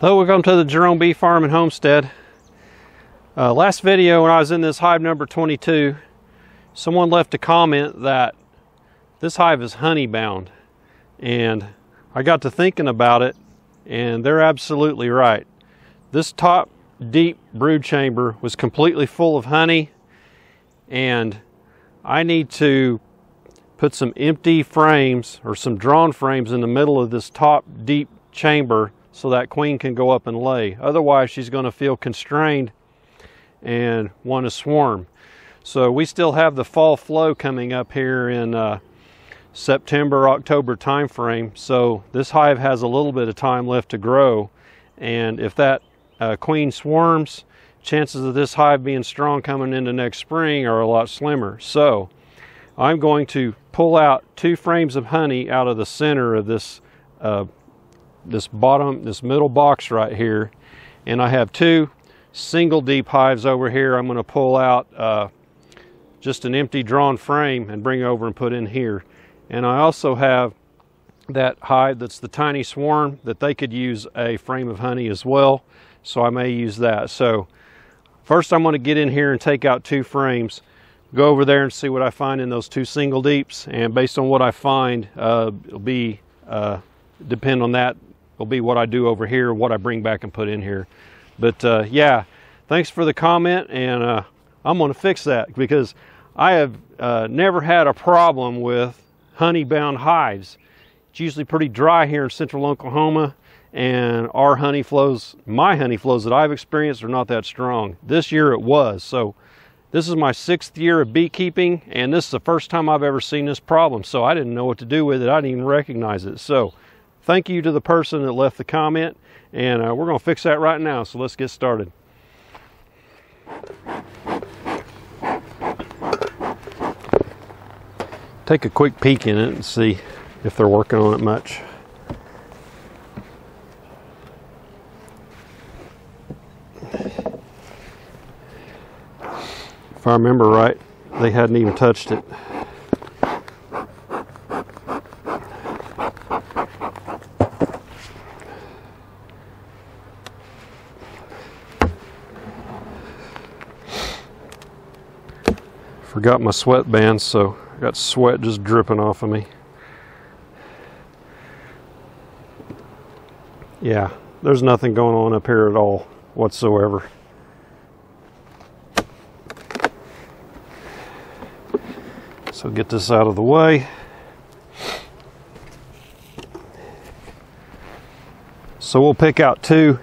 Hello, welcome to the Jerome Bee Farm and Homestead. Uh, last video when I was in this hive number 22, someone left a comment that this hive is honey bound. And I got to thinking about it and they're absolutely right. This top deep brood chamber was completely full of honey and I need to put some empty frames or some drawn frames in the middle of this top deep chamber so that queen can go up and lay. Otherwise, she's going to feel constrained and want to swarm. So we still have the fall flow coming up here in uh, September, October timeframe. So this hive has a little bit of time left to grow. And if that uh, queen swarms, chances of this hive being strong coming into next spring are a lot slimmer. So I'm going to pull out two frames of honey out of the center of this uh, this bottom, this middle box right here. And I have two single deep hives over here. I'm gonna pull out uh, just an empty drawn frame and bring over and put in here. And I also have that hive that's the tiny swarm that they could use a frame of honey as well. So I may use that. So first I'm gonna get in here and take out two frames go over there and see what I find in those two single deeps and based on what I find uh, it'll be uh, depend on that will be what I do over here, what I bring back and put in here. But uh, yeah, thanks for the comment, and uh, I'm going to fix that because I have uh, never had a problem with honey-bound hives. It's usually pretty dry here in central Oklahoma, and our honey flows, my honey flows that I've experienced are not that strong. This year it was, so this is my sixth year of beekeeping, and this is the first time I've ever seen this problem, so I didn't know what to do with it. I didn't even recognize it. So thank you to the person that left the comment and uh, we're going to fix that right now so let's get started. Take a quick peek in it and see if they're working on it much. If I remember right they hadn't even touched it Forgot my sweatbands, so I got sweat just dripping off of me. Yeah, there's nothing going on up here at all whatsoever. So get this out of the way. So we'll pick out two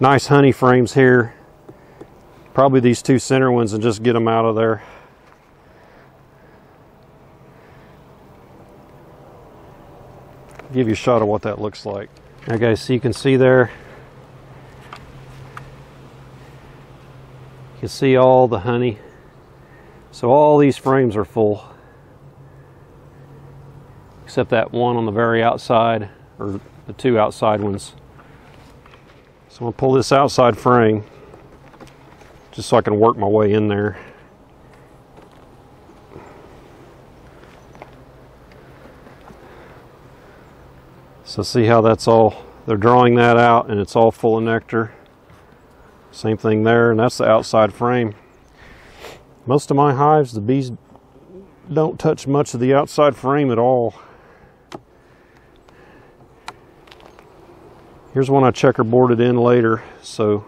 nice honey frames here. Probably these two center ones and just get them out of there. Give you a shot of what that looks like. Okay, so you can see there, you can see all the honey. So all these frames are full, except that one on the very outside, or the two outside ones. So I'm gonna pull this outside frame, just so I can work my way in there. So see how that's all, they're drawing that out and it's all full of nectar. Same thing there, and that's the outside frame. Most of my hives, the bees don't touch much of the outside frame at all. Here's one I checkerboarded in later. So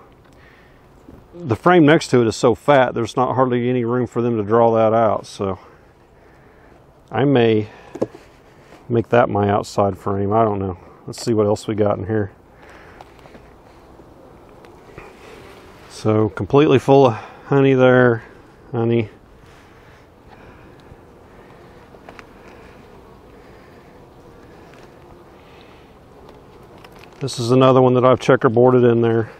the frame next to it is so fat, there's not hardly any room for them to draw that out. So I may make that my outside frame. I don't know. Let's see what else we got in here. So completely full of honey there, honey. This is another one that I've checkerboarded in there.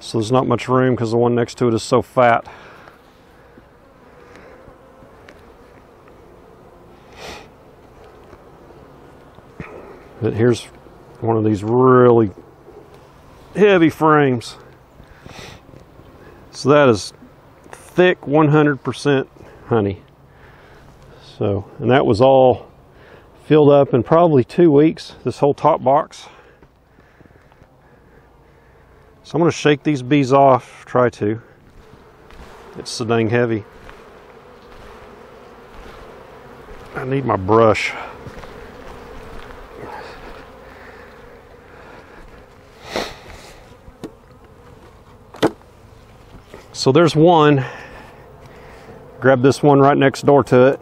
So there's not much room because the one next to it is so fat. But here's one of these really heavy frames. So that is thick 100% honey. So, and that was all filled up in probably two weeks, this whole top box. So I'm to shake these bees off, try to. It's so dang heavy. I need my brush. So there's one. Grab this one right next door to it.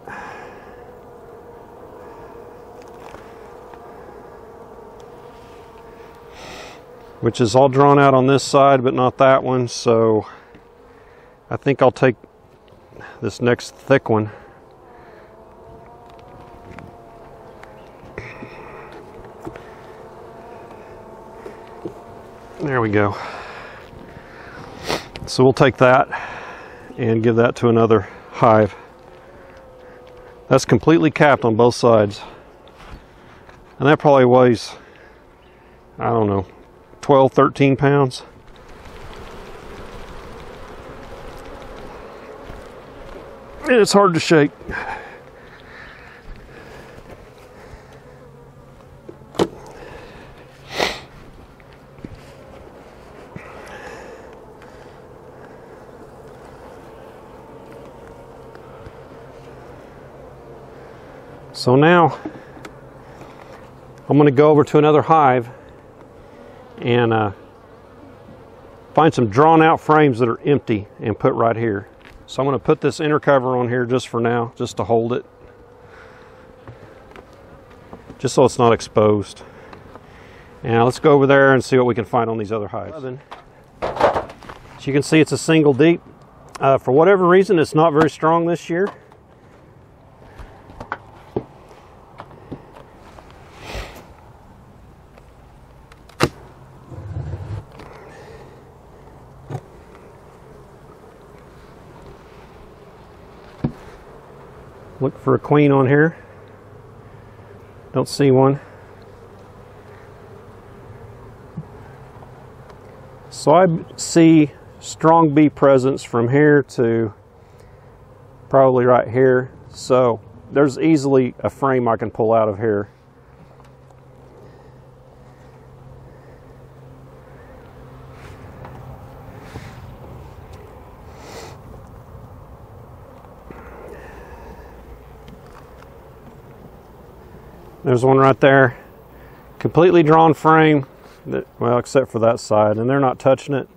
Which is all drawn out on this side, but not that one. So I think I'll take this next thick one. There we go. So we'll take that and give that to another hive. That's completely capped on both sides. And that probably weighs, I don't know, 12, 13 pounds. And it's hard to shake. So now I'm going to go over to another hive and uh, find some drawn out frames that are empty and put right here. So I'm going to put this inner cover on here just for now, just to hold it. Just so it's not exposed. Now let's go over there and see what we can find on these other hives. As you can see, it's a single deep. Uh, for whatever reason, it's not very strong this year. Look for a queen on here. Don't see one. So I see strong bee presence from here to probably right here. So there's easily a frame I can pull out of here. There's one right there. Completely drawn frame, that, well, except for that side, and they're not touching it.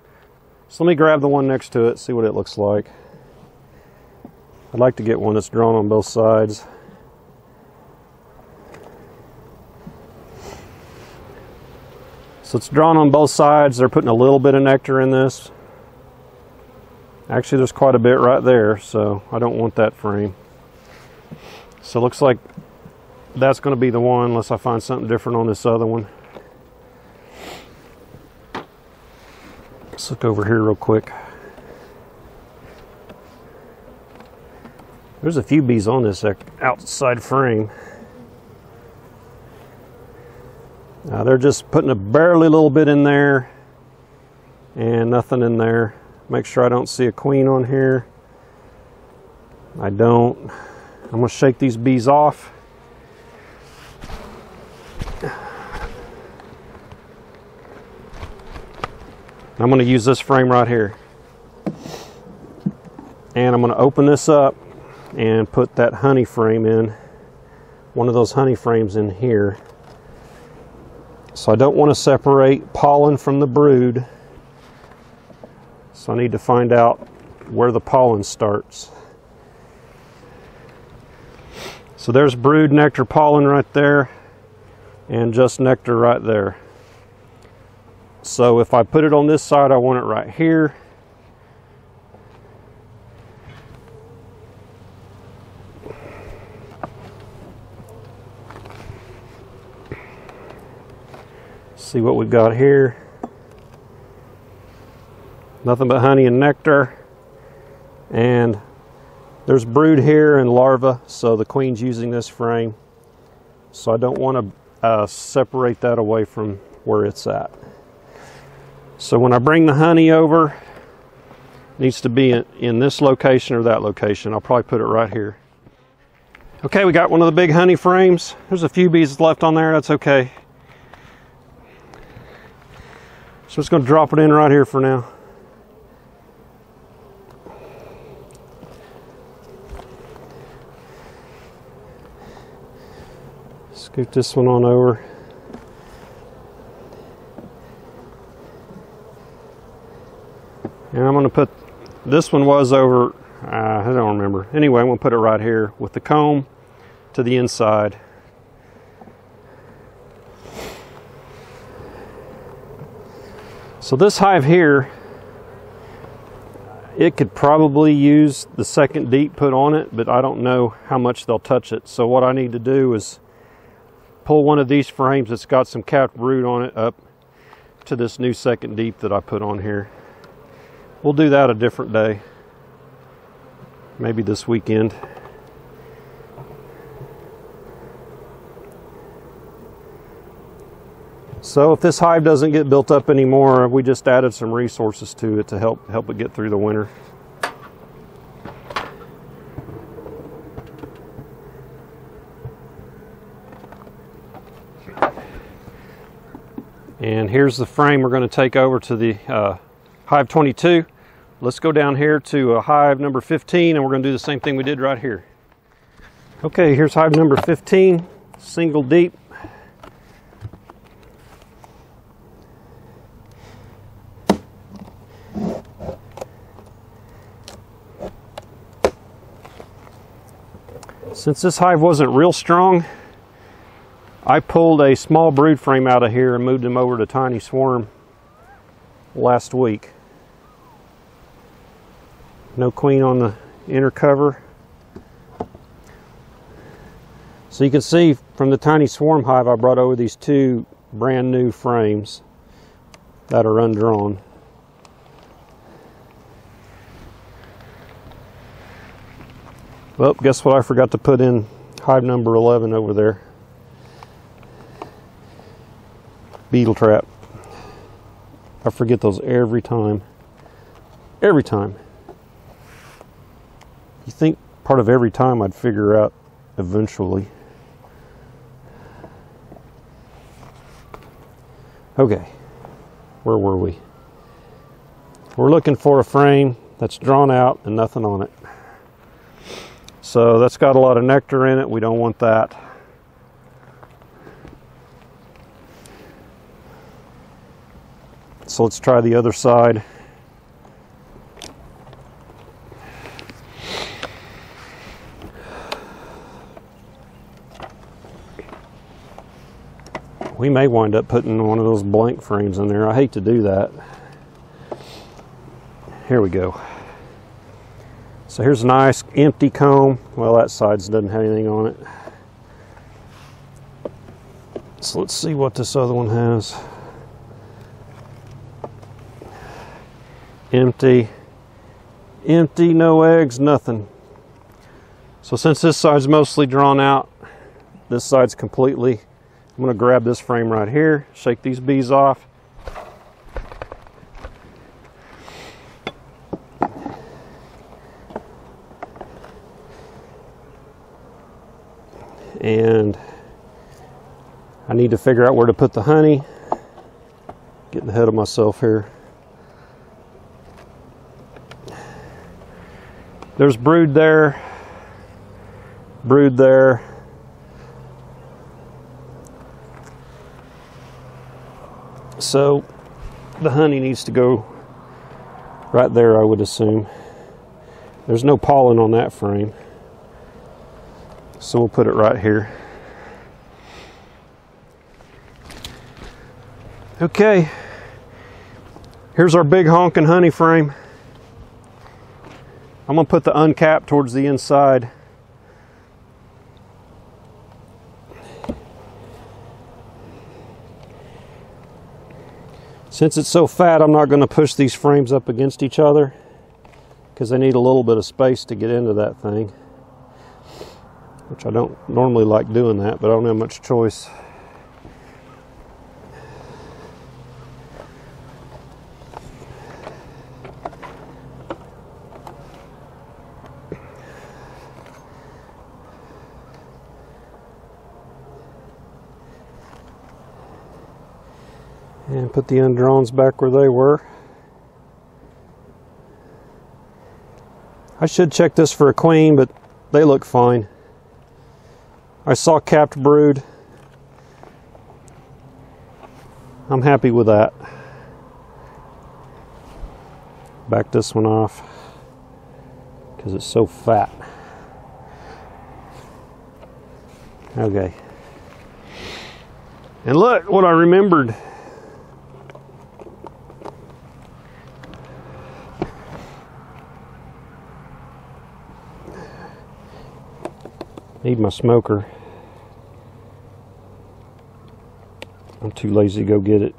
So let me grab the one next to it, see what it looks like. I'd like to get one that's drawn on both sides. So it's drawn on both sides. They're putting a little bit of nectar in this. Actually, there's quite a bit right there, so I don't want that frame. So it looks like that's going to be the one unless I find something different on this other one. Let's look over here real quick. There's a few bees on this uh, outside frame. Now they're just putting a barely little bit in there and nothing in there. Make sure I don't see a queen on here. I don't. I'm going to shake these bees off. I'm going to use this frame right here. And I'm going to open this up and put that honey frame in, one of those honey frames in here. So I don't want to separate pollen from the brood. So I need to find out where the pollen starts. So there's brood nectar pollen right there and just nectar right there. So if I put it on this side, I want it right here. See what we've got here. Nothing but honey and nectar. And there's brood here and larva, so the queen's using this frame. So I don't want to uh, separate that away from where it's at. So when I bring the honey over, needs to be in, in, this location or that location. I'll probably put it right here. Okay, we got one of the big honey frames. There's a few bees left on there, that's okay. So I'm just going to drop it in right here for now. Scoot this one on over. And I'm going to put, this one was over, uh, I don't remember. Anyway, I'm going to put it right here with the comb to the inside. So this hive here, it could probably use the second deep put on it, but I don't know how much they'll touch it. So what I need to do is pull one of these frames that's got some capped brood on it up to this new second deep that I put on here. We'll do that a different day. Maybe this weekend. So if this hive doesn't get built up anymore, we just added some resources to it to help help it get through the winter. And here's the frame we're going to take over to the uh, hive 22. Let's go down here to uh, hive number 15 and we're going to do the same thing we did right here. Okay, here's hive number 15, single deep. Since this hive wasn't real strong, I pulled a small brood frame out of here and moved them over to Tiny Swarm last week. No queen on the inner cover. So you can see from the Tiny Swarm hive I brought over these two brand new frames that are undrawn. Well, guess what I forgot to put in hive number 11 over there. Beetle trap. I forget those every time. Every time. Think part of every time I'd figure out eventually. Okay, where were we? We're looking for a frame that's drawn out and nothing on it. So that's got a lot of nectar in it. We don't want that. So let's try the other side. We may wind up putting one of those blank frames in there. I hate to do that. Here we go. So here's a nice empty comb. Well, that side doesn't have anything on it. So let's see what this other one has. Empty. Empty, no eggs, nothing. So since this side's mostly drawn out, this side's completely, I'm gonna grab this frame right here, shake these bees off, and I need to figure out where to put the honey. Getting ahead of myself here. There's brood there, brood there. So the honey needs to go right there, I would assume. There's no pollen on that frame. So we'll put it right here. Okay, here's our big honking honey frame. I'm gonna put the uncapped towards the inside. Since it's so fat, I'm not gonna push these frames up against each other because they need a little bit of space to get into that thing which I don't normally like doing that, but I don't have much choice. The undrawns back where they were. I should check this for a queen, but they look fine. I saw capped brood. I'm happy with that. Back this one off because it's so fat. Okay. And look what I remembered. Need my smoker. I'm too lazy to go get it.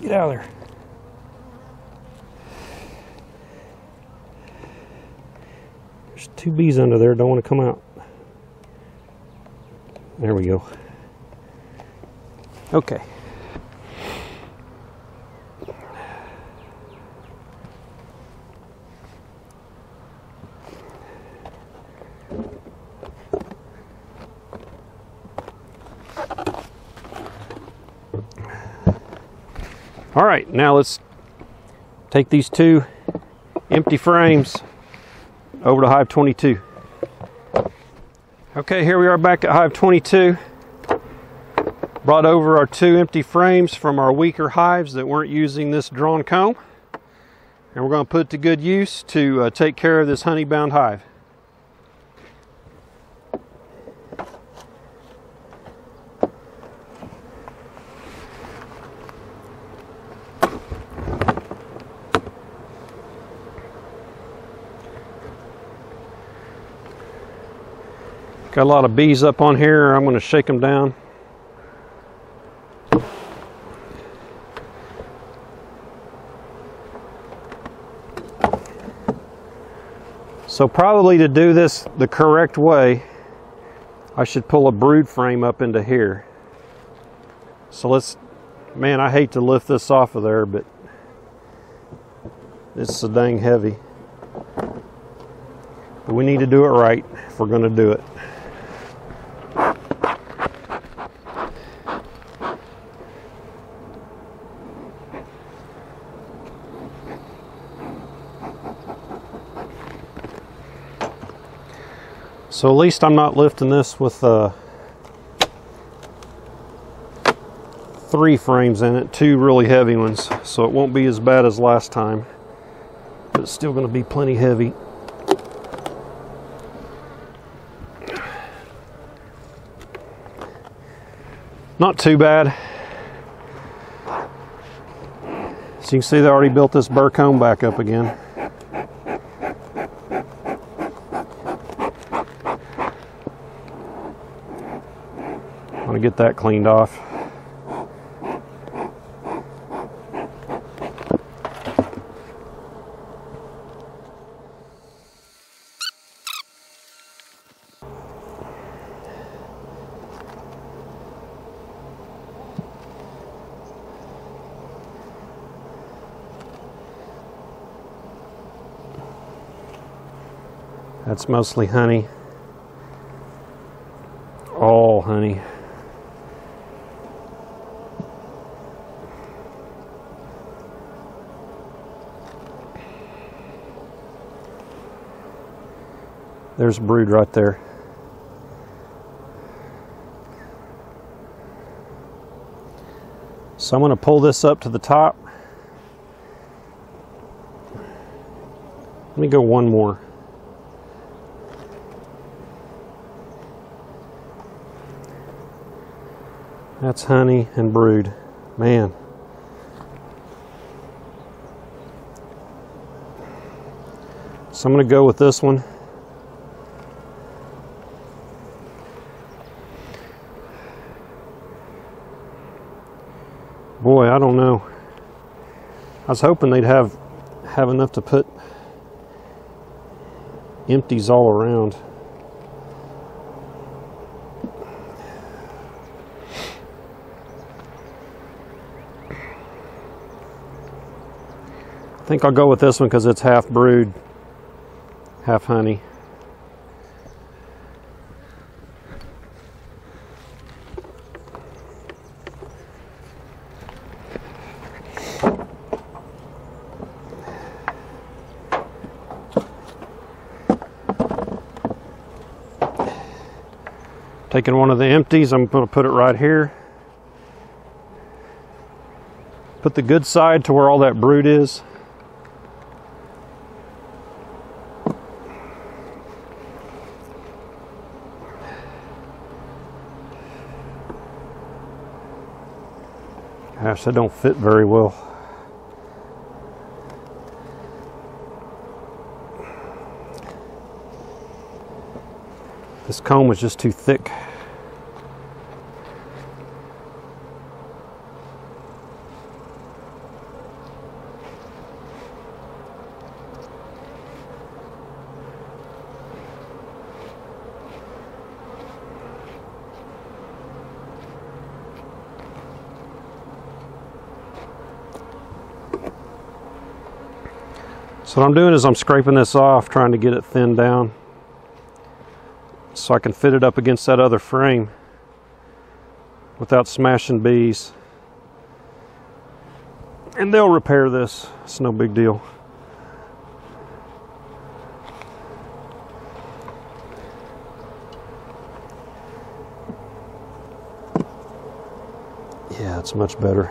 Get out of there. There's two bees under there, don't want to come out. There we go. Okay. Right, now let's take these two empty frames over to Hive 22. Okay, here we are back at Hive 22. Brought over our two empty frames from our weaker hives that weren't using this drawn comb. And we're going to put it to good use to uh, take care of this honey-bound hive. Got a lot of bees up on here. I'm going to shake them down. So probably to do this the correct way, I should pull a brood frame up into here. So let's, man, I hate to lift this off of there, but it's so dang heavy. But we need to do it right if we're going to do it. So at least I'm not lifting this with uh, three frames in it, two really heavy ones. So it won't be as bad as last time, but it's still going to be plenty heavy. Not too bad. So you can see they already built this burr comb back up again. Want to get that cleaned off. That's mostly honey. All honey. There's brood right there. So I'm going to pull this up to the top. Let me go one more. That's honey and brood. Man. So I'm going to go with this one. boy, I don't know. I was hoping they'd have have enough to put empties all around. I think I'll go with this one because it's half brood, half honey. Taking one of the empties, I'm going to put it right here. Put the good side to where all that brood is. Gosh, that don't fit very well. This comb was just too thick. So what I'm doing is I'm scraping this off, trying to get it thinned down so I can fit it up against that other frame without smashing bees. And they'll repair this, it's no big deal. Yeah, it's much better.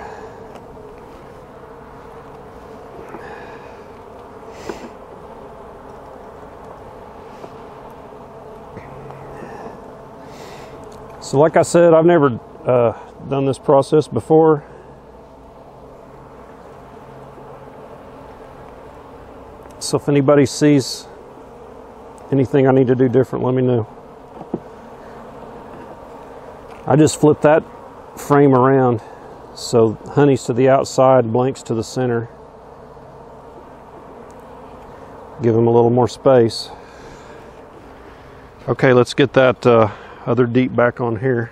So like I said, I've never uh, done this process before. So if anybody sees anything I need to do different, let me know. I just flip that frame around so honey's to the outside, blanks to the center. Give them a little more space. Okay, let's get that uh, other deep back on here.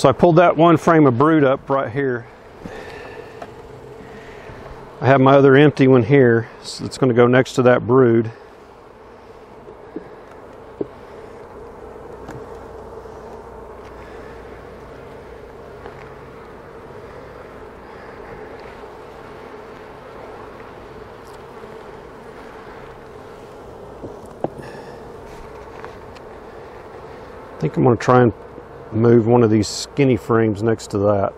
So I pulled that one frame of brood up right here. I have my other empty one here. So it's going to go next to that brood. I'm going to try and move one of these skinny frames next to that.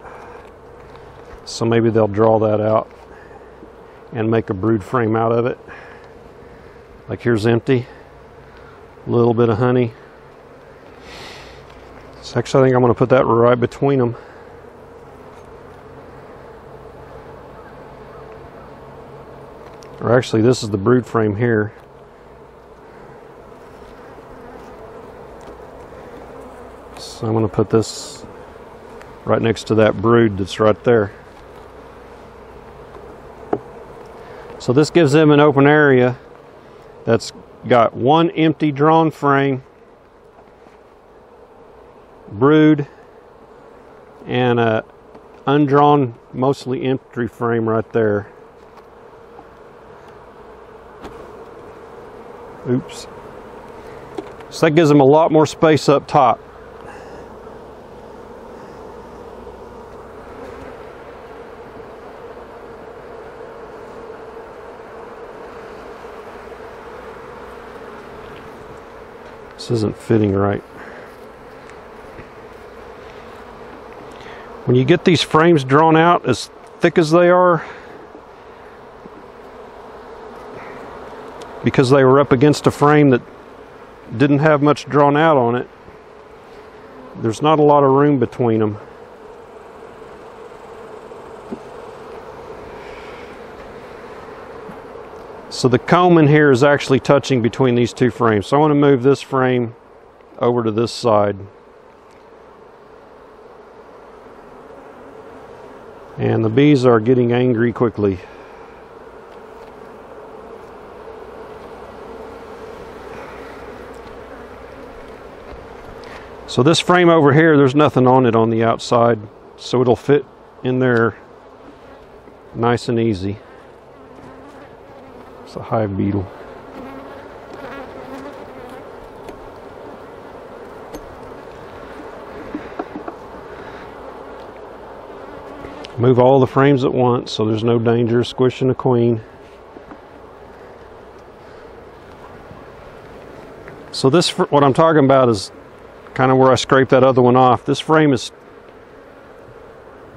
So maybe they'll draw that out and make a brood frame out of it. Like here's empty, a little bit of honey. So actually I think I'm going to put that right between them. Or actually this is the brood frame here. So I'm going to put this right next to that brood that's right there. So this gives them an open area that's got one empty drawn frame, brood, and a undrawn, mostly empty frame right there. Oops. So that gives them a lot more space up top. Isn't fitting right. When you get these frames drawn out as thick as they are, because they were up against a frame that didn't have much drawn out on it, there's not a lot of room between them. So the comb in here is actually touching between these two frames. So I want to move this frame over to this side. And the bees are getting angry quickly. So this frame over here, there's nothing on it on the outside. So it'll fit in there nice and easy. It's a hive beetle. Move all the frames at once so there's no danger of squishing the queen. So this, what I'm talking about is kind of where I scraped that other one off. This frame is,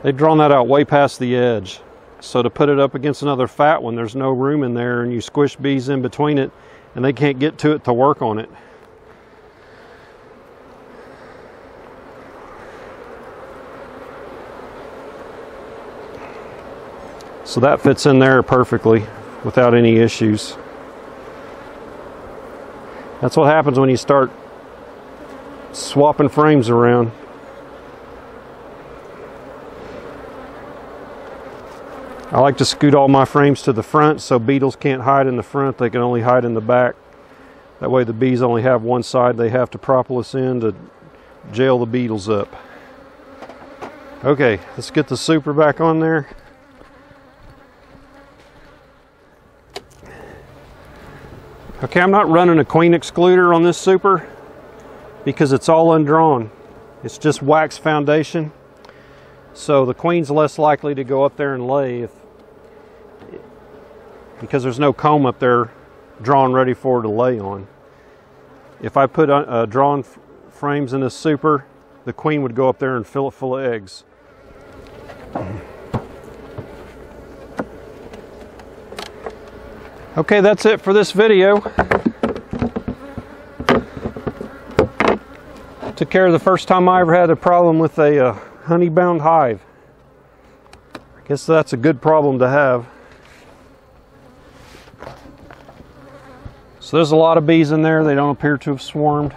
they've drawn that out way past the edge. So to put it up against another fat one, there's no room in there and you squish bees in between it and they can't get to it to work on it. So that fits in there perfectly without any issues. That's what happens when you start swapping frames around. I like to scoot all my frames to the front so beetles can't hide in the front, they can only hide in the back. That way the bees only have one side they have to propolis in to jail the beetles up. Okay, let's get the super back on there. Okay, I'm not running a queen excluder on this super because it's all undrawn. It's just wax foundation. So the queen's less likely to go up there and lay if, because there's no comb up there drawn ready for to lay on. If I put uh, drawn frames in this super, the queen would go up there and fill it full of eggs. Okay, that's it for this video. Took care of the first time I ever had a problem with a uh, honey-bound hive. I guess that's a good problem to have. So there's a lot of bees in there. They don't appear to have swarmed.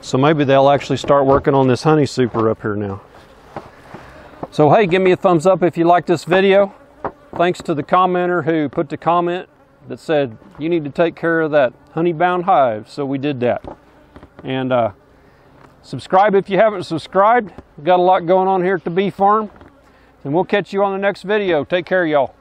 So maybe they'll actually start working on this honey super up here now. So hey, give me a thumbs up if you like this video. Thanks to the commenter who put the comment that said you need to take care of that honey-bound hive. So we did that. And uh, subscribe if you haven't subscribed. We've got a lot going on here at the bee farm. And we'll catch you on the next video. Take care, y'all.